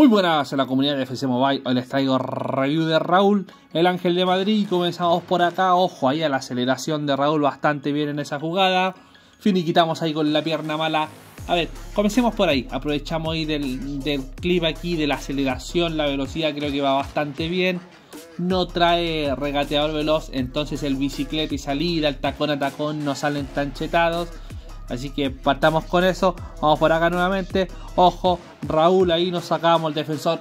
Muy buenas a la comunidad de FC Mobile. Hoy les traigo review de Raúl, el Ángel de Madrid. Comenzamos por acá. Ojo ahí a la aceleración de Raúl, bastante bien en esa jugada. Finiquitamos ahí con la pierna mala. A ver, comencemos por ahí. Aprovechamos ahí del, del clip aquí, de la aceleración, la velocidad creo que va bastante bien. No trae regateador veloz, entonces el bicicleta y salida, el tacón a tacón no salen tan chetados. Así que partamos con eso. Vamos por acá nuevamente. Ojo, Raúl ahí nos sacamos el defensor.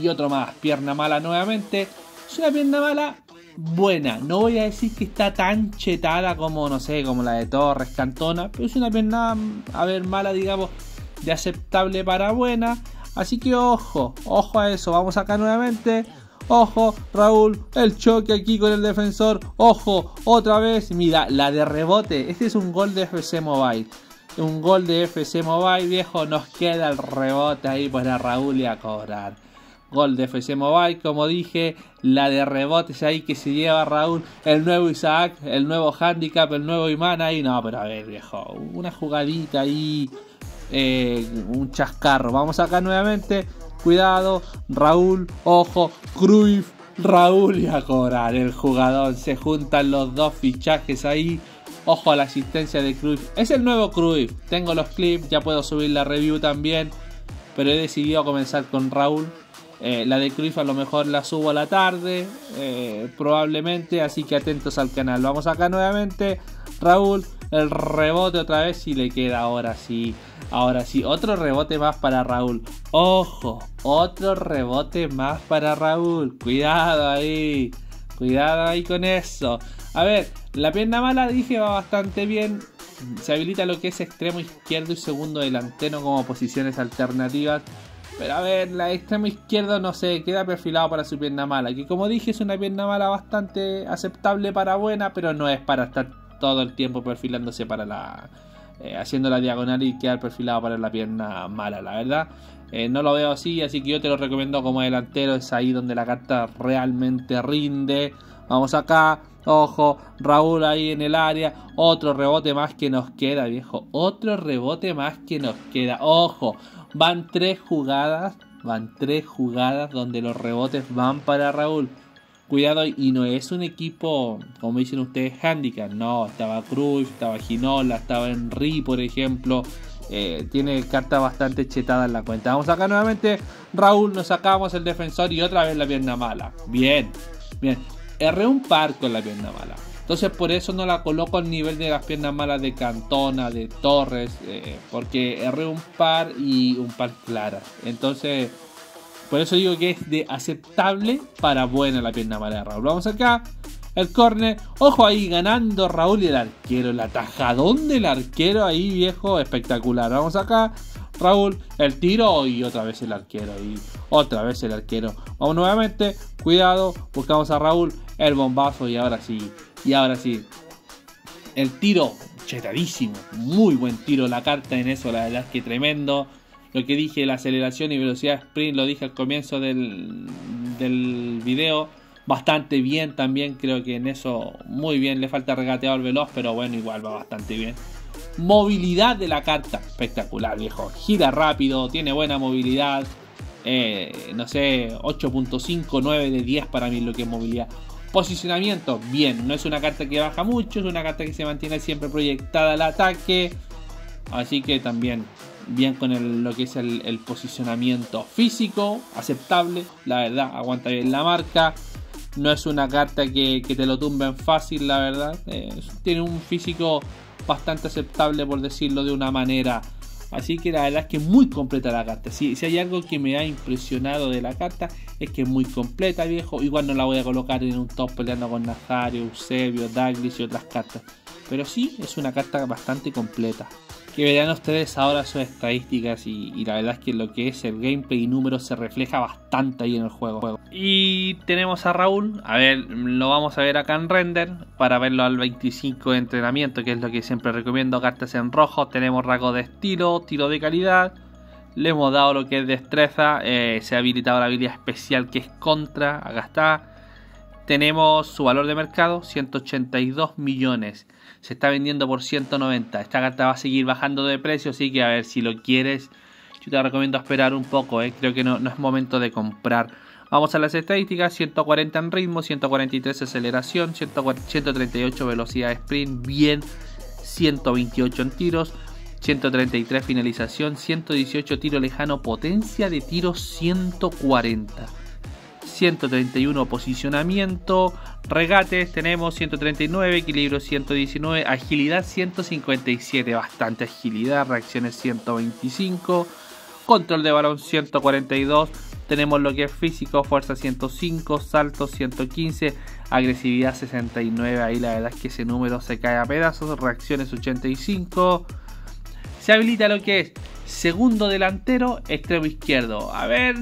Y otro más. Pierna mala nuevamente. Es una pierna mala buena. No voy a decir que está tan chetada como, no sé, como la de Torres, Cantona. Pero es una pierna, a ver, mala, digamos, de aceptable para buena. Así que ojo, ojo a eso. Vamos acá nuevamente. Ojo, Raúl, el choque aquí con el defensor. Ojo, otra vez. Mira, la de rebote. Este es un gol de FC Mobile. Un gol de FC Mobile, viejo. Nos queda el rebote ahí para Raúl y a cobrar. Gol de FC Mobile, como dije. La de rebotes ahí que se lleva Raúl. El nuevo Isaac, el nuevo handicap, el nuevo Imán ahí. No, pero a ver, viejo. Una jugadita ahí. Eh, un chascarro. Vamos acá nuevamente. Cuidado, Raúl, ojo, Cruyff, Raúl y a cobrar el jugador. Se juntan los dos fichajes ahí. Ojo a la asistencia de Cruyff. Es el nuevo Cruyff. Tengo los clips, ya puedo subir la review también. Pero he decidido comenzar con Raúl. Eh, la de Cruyff a lo mejor la subo a la tarde. Eh, probablemente. Así que atentos al canal. Vamos acá nuevamente. Raúl, el rebote otra vez y le queda ahora sí. Ahora sí, otro rebote más para Raúl. Ojo, otro rebote más para Raúl. Cuidado ahí. Cuidado ahí con eso. A ver, la pierna mala dije va bastante bien. Se habilita lo que es extremo izquierdo y segundo delantero como posiciones alternativas. Pero a ver, la extremo izquierdo no sé, queda perfilado para su pierna mala. Que como dije es una pierna mala bastante aceptable para buena, pero no es para estar todo el tiempo perfilándose para la, eh, haciendo la diagonal y quedar perfilado para la pierna mala, la verdad. Eh, no lo veo así, así que yo te lo recomiendo como delantero. Es ahí donde la carta realmente rinde. Vamos acá, ojo, Raúl ahí en el área. Otro rebote más que nos queda, viejo. Otro rebote más que nos queda. Ojo, van tres jugadas. Van tres jugadas donde los rebotes van para Raúl. Cuidado, y no es un equipo, como dicen ustedes, handicap. No, estaba Cruz, estaba Ginola, estaba Henry, por ejemplo. Eh, tiene carta bastante chetada en la cuenta. Vamos acá nuevamente. Raúl, nos sacamos el defensor y otra vez la pierna mala. Bien, bien. Erré un par con la pierna mala. Entonces por eso no la coloco al nivel de las piernas malas de Cantona, de Torres. Eh, porque erré un par y un par clara. Entonces por eso digo que es de aceptable para buena la pierna mala de Raúl. Vamos acá. El córner. Ojo ahí ganando Raúl y el arquero. El atajadón del arquero ahí, viejo. Espectacular. Vamos acá. Raúl, el tiro y otra vez el arquero. Y otra vez el arquero. Vamos nuevamente. Cuidado. Buscamos a Raúl. El bombazo. Y ahora sí. Y ahora sí. El tiro. Chetadísimo. Muy buen tiro. La carta en eso. La verdad es que tremendo lo que dije, la aceleración y velocidad sprint, lo dije al comienzo del, video. Bastante bien también, creo que en eso muy bien. Le falta regateador veloz, pero bueno, igual va bastante bien. Movilidad de la carta, espectacular, viejo. Gira rápido, tiene buena movilidad. Eh, no sé, 8.5, 9 de 10 para mí lo que es movilidad. Posicionamiento, bien. No es una carta que baja mucho, es una carta que se mantiene siempre proyectada al ataque. Así que también bien con lo que es el, posicionamiento físico, aceptable, la verdad, aguanta bien la marca. No es una carta que, te lo tumben fácil, la verdad. tiene un físico bastante aceptable, por decirlo de una manera. Así que la verdad es que muy completa la carta. Si, si hay algo que me ha impresionado de la carta, es que es muy completa, viejo. Igual no la voy a colocar en un top peleando con Nazario, Eusebio, Douglas y otras cartas. Pero sí, es una carta bastante completa que verán ustedes ahora sus estadísticas y, la verdad es que lo que es el gameplay y números se refleja bastante ahí en el juego. Y tenemos a Raúl, a ver, lo vamos a ver acá en render para verlo al 25 de entrenamiento, que es lo que siempre recomiendo, cartas en rojo, tenemos rasgo de estilo, tiro de calidad, le hemos dado lo que es destreza, eh, se ha habilitado la habilidad especial que es contra, acá está. Tenemos su valor de mercado, 182 millones se está vendiendo por 190. Esta carta va a seguir bajando de precio, así que a ver si lo quieres. yo te recomiendo esperar un poco, ¿eh? creo que no, no es momento de comprar. Vamos a las estadísticas, 140 en ritmo, 143 aceleración, 138 velocidad de sprint, bien, 128 en tiros, 133 finalización, 118 tiro lejano, potencia de tiro 140. 131 posicionamiento, regates tenemos 139, equilibrio 119, agilidad 157, bastante agilidad, reacciones 125, control de balón 142, tenemos lo que es físico, fuerza 105, salto 115, agresividad 69, ahí la verdad es que ese número se cae a pedazos, reacciones 85, se habilita lo que es segundo delantero, extremo izquierdo, a ver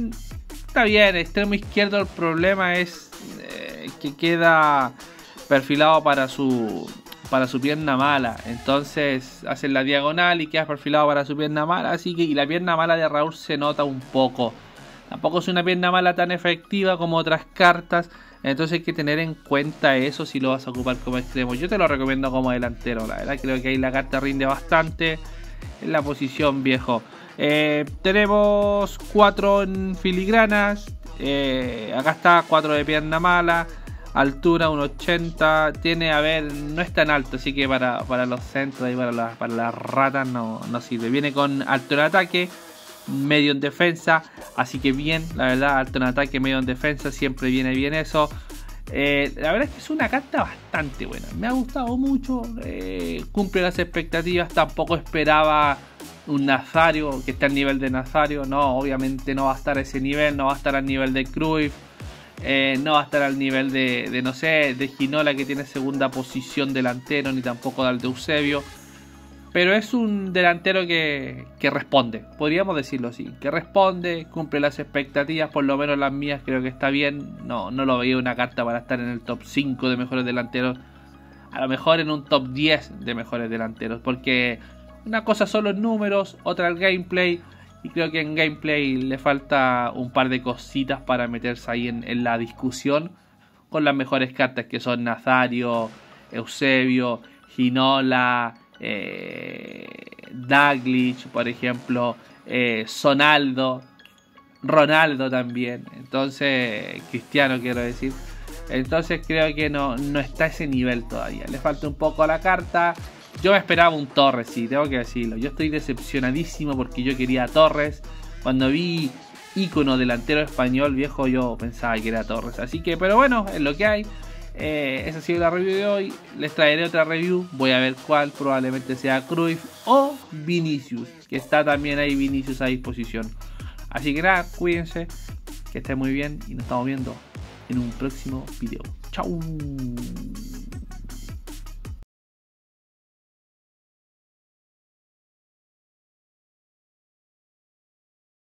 Está bien, extremo izquierdo el problema es eh, que queda perfilado para su para su pierna mala. Entonces hacen la diagonal y queda perfilado para su pierna mala. Así que y la pierna mala de Raúl se nota un poco. Tampoco es una pierna mala tan efectiva como otras cartas. Entonces hay que tener en cuenta eso si lo vas a ocupar como extremo. Yo te lo recomiendo como delantero. La verdad creo que ahí la carta rinde bastante. En la posición viejo. Eh, tenemos 4 en filigranas. Eh, acá está 4 de pierna mala. Altura 1,80. Tiene, a ver, no es tan alto, así que para, los centros y para, para las ratas no, no sirve. Viene con alto en ataque, medio en defensa. Así que bien, la verdad, alto en ataque, medio en defensa. Siempre viene bien eso. Eh, la verdad es que es una carta bastante buena. Me ha gustado mucho. cumple las expectativas. Tampoco esperaba un Nazario que está al nivel de Nazario. No, obviamente no va a estar a ese nivel, no va a estar al nivel de Cruyff, eh, no va a estar al nivel de, no sé, de Ginola que tiene segunda posición delantero, ni tampoco del de Eusebio. Pero es un delantero que, que, responde, podríamos decirlo así, que responde, cumple las expectativas, por lo menos las mías creo que está bien. No, no lo veía una carta para estar en el top 5 de mejores delanteros. A lo mejor en un top 10 de mejores delanteros, porque una cosa solo en números, otra el gameplay. Y creo que en gameplay le falta un par de cositas para meterse ahí en, la discusión con las mejores cartas que son Nazario, Eusebio, Ginola, eh, por ejemplo, eh, Sonaldo, Ronaldo también. Entonces, Cristiano quiero decir. Entonces creo que no, no está ese nivel todavía. Le falta un poco la carta. Yo me esperaba un Torres, sí, tengo que decirlo. Yo estoy decepcionadísimo porque yo quería Torres. Cuando vi ícono delantero español viejo, yo pensaba que era Torres. Así que, pero bueno, es lo que hay. Eh, esa ha sido la review de hoy. Les traeré otra review. Voy a ver cuál. Probablemente sea Cruyff o Vinicius. Que está también ahí Vinicius a disposición. Así que nada, cuídense. Que estén muy bien. Y nos estamos viendo en un próximo video. Chau.